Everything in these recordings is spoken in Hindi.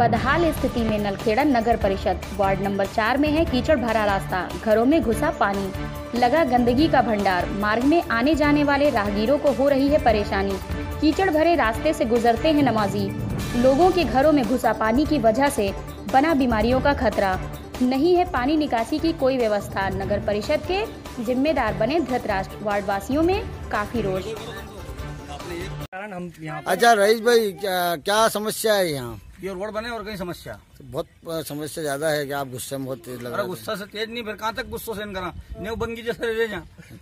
बदहाल स्थिति में नलखेड़ा नगर परिषद वार्ड नंबर चार में है कीचड़ भरा रास्ता। घरों में घुसा पानी। लगा गंदगी का भंडार। मार्ग में आने जाने वाले राहगीरों को हो रही है परेशानी। कीचड़ भरे रास्ते से गुजरते हैं नमाजी। लोगों के घरों में घुसा पानी की वजह से बना बीमारियों का खतरा। नहीं है पानी निकासी की कोई व्यवस्था। नगर परिषद के जिम्मेदार बने धृतराष्ट्र। वार्ड वासियों में काफ़ी रोष। अच्छा रईस भाई क्या, क्या समस्या है यहाँ? ये रोड बने और कहीं समस्या? बहुत समस्या ज़्यादा है कि आप गुस्से में बहुत तेज लग रहा गुस्सा से तेज नहीं फिर कहाँ तक गुस्सा सहन करा नेव बंगी जैसे रह जा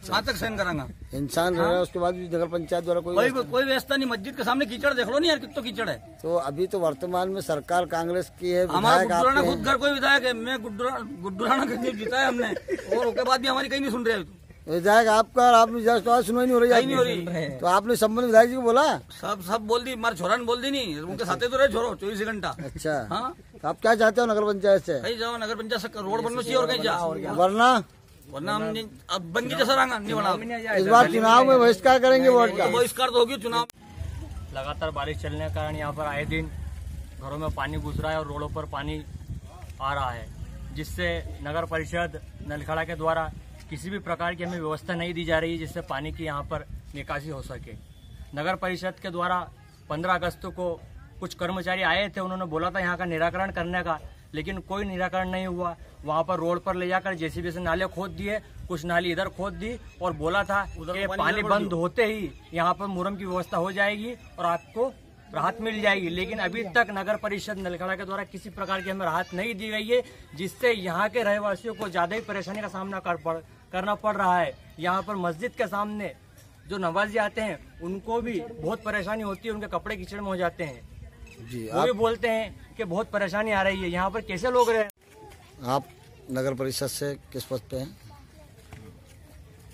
कहाँ तक सहन करांगा इंसान रह रहा है उसके बाद भी नगर पंचायत द्वारा कोई कोई कोई व्यवस्था नहीं मस्जिद के सामने कीचड़ देख लो नहीं यार कितना कीचड़ है। तो अभी तो वर्तमान में सरकार कांग्रेस की है हमारा खुद घर कोई विधायक है मैं गुड्डू गुड्डू का जीत है हमने और उसके बाद भी हमारी कहीं नहीं सुन रहे हैं विधायक आपका और आप तो सुनवाई नहीं हो रही नहीं हो। रही। तो आपने संबंध विधायक जी को बोला? सब सब बोल दी हमारे छोरा ने बोल दी नहीं। उनके साथे तो रहे छोरो चौबीस घंटा। अच्छा। हाँ। तो आप क्या चाहते हो नगर पंचायत से? कहीं जाओ नगर पंचायत से रोड बनना चाहिए और कहीं जा। वरना? वरना हम नहीं- अब बंगी जैसा रंगा नहीं बना। इस बार चुनाव में बहिष्कार करेंगे वोट का। बहिष्कार तो होगी चुनाव। लगातार बारिश चलने के कारण यहाँ पर आए दिन घरों में पानी घुस रहा है और रोडों पर पानी आ रहा है जिससे नगर परिषद नलखड़ा के द्वारा किसी भी प्रकार की हमें व्यवस्था नहीं दी जा रही है जिससे पानी की यहाँ पर निकासी हो सके। नगर परिषद के द्वारा 15 अगस्त को कुछ कर्मचारी आए थे उन्होंने बोला था यहाँ का निराकरण करने का लेकिन कोई निराकरण नहीं हुआ। वहाँ पर रोड पर ले जाकर जेसीबी से नाले खोद दिए कुछ नाली इधर खोद दी और बोला था कि पानी बंद होते ही यहाँ पर मुरम की व्यवस्था हो जाएगी और आपको राहत मिल जाएगी। लेकिन अभी तक नगर परिषद नलखड़ा के द्वारा किसी प्रकार की हमें राहत नहीं दी गई है जिससे यहाँ के रहवासियों को ज़्यादा ही परेशानी का सामना कर पड़, करना पड़ रहा है। यहाँ पर मस्जिद के सामने जो नवाजी आते हैं उनको भी बहुत परेशानी होती है उनके कपड़े कीचड़ में हो जाते हैं। जी वो भी बोलते हैं कि बहुत परेशानी आ रही है। यहाँ पर कैसे लोग रहे आप नगर परिषद से किस पद पे हैं?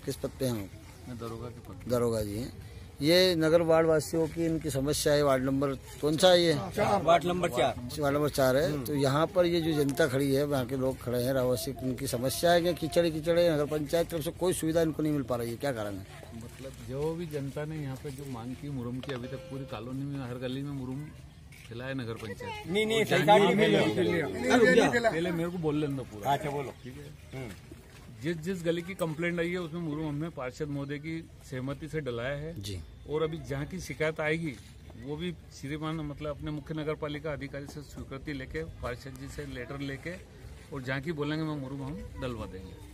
किस पद पे हैं? आप दरोगा जी हैं। ये नगर वार्ड वासियों की इनकी समस्या है वार्ड नंबर कौन सा है ये वार्ड नंबर चार वार्ड नंबर चार है तो यहाँ पर ये जो जनता खड़ी है वहाँ के लोग खड़े हैं रहवासी उनकी समस्या है कि कीचड़े कीचड़े नगर पंचायत तरफ़ से कोई सुविधा इनको नहीं मिल पा रही है क्या कारण है मतलब जो भी जनता ने यहाँ पे जो मांग की मुरुम की अभी तक पूरी कॉलोनी में हर गली में मुरुम खिलाए नगर पंचायत नहीं नहीं पहले मेरे को बोल लेना पूरा अच्छा बोलो ठीक है जिस जिस गली की कंप्लेंट आई है उसमें मुरुम हमने पार्षद महोदय की सहमति से डलाया है। जी। और अभी जहाँ की शिकायत आएगी वो भी श्रीमान मतलब अपने मुख्य नगर पालिका अधिकारी से स्वीकृति लेके पार्षद जी से लेटर लेके और जहाँ की बोलेंगे मैं मुरुम हम डलवा देंगे।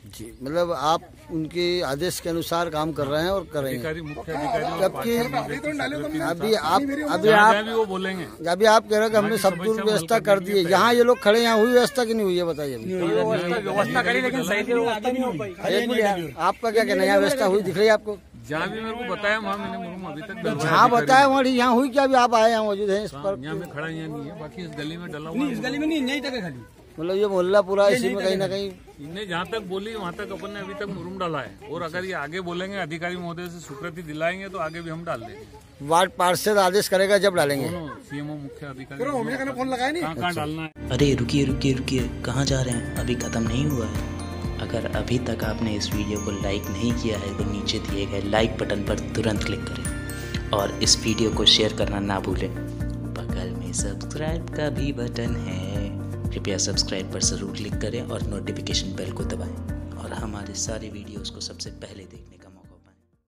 जी मतलब आप उनके आदेश के अनुसार काम कर रहे हैं और कर अधिकारी मुख्य अधिकारी और जबकि स्वीकृति अभी आप अभी आप भी वो बोलेंगे। अभी आप कह रहे हो कि हमने सब कुछ व्यवस्था कर दी है। यहाँ ये लोग खड़े यहाँ हुई व्यवस्था की नहीं हुई है बताइए व्यवस्था करी लेकिन सही से व्यवस्था नहीं हो पाई एक मिनट यार, आपका क्या कहना है? यहाँ व्यवस्था हुई दिख रही है आपको? जहाँ भी मेरे को बताया वहाँ मैंने अभी तक जहाँ बताया वहाँ यहाँ हुई क्या? अभी आप आए यहाँ मौजूद हैं इस हाँ, पर। यहाँ में खड़ा यहाँ नहीं है। बाकी इस गली में डला हुआ इस गली में नहीं नहीं तक है खाली। मतलब ये मोहल्ला पूरा इसी में कहीं ना कहीं इन्हें जहाँ तक बोली वहाँ तक अपन ने अभी तक मुरुम डाला है। और अगर ये आगे बोलेंगे अधिकारी महोदय से स्वीकृति दिलाएँगे तो आगे भी हम डाल देंगे। वार्ड पार्षद आदेश करेगा जब डालेंगे। सीएमओ मुख्य अधिकारी फ़ोन लगाए नहीं। कहाँ कहाँ डालना है? अरे रुकिए रुकिए रुकिए। कहाँ जा रहे हैं? अभी ख़त्म नहीं हुआ है। अगर अभी तक आपने इस वीडियो को लाइक नहीं किया है तो नीचे दिए गए लाइक बटन पर तुरंत क्लिक करें। और इस वीडियो को शेयर करना ना भूलें। बगल में सब्सक्राइब का भी बटन है। कृपया सब्सक्राइब पर ज़रूर क्लिक करें और नोटिफिकेशन बेल को दबाएँ और हमारे सारे वीडियोस को सबसे पहले देखने